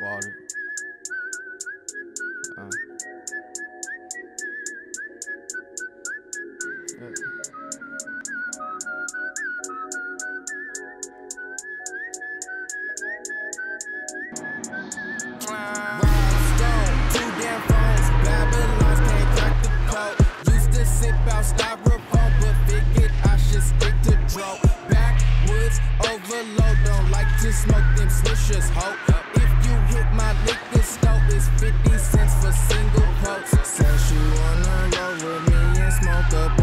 Water. Uh. Sip out styrofoam, but figured I should stick to dro. Backwoods overload, don't like to smoke them swishers, ho. You my liquor store, it's 50 cents for single pokes. Said she wanna roll with me and smoke up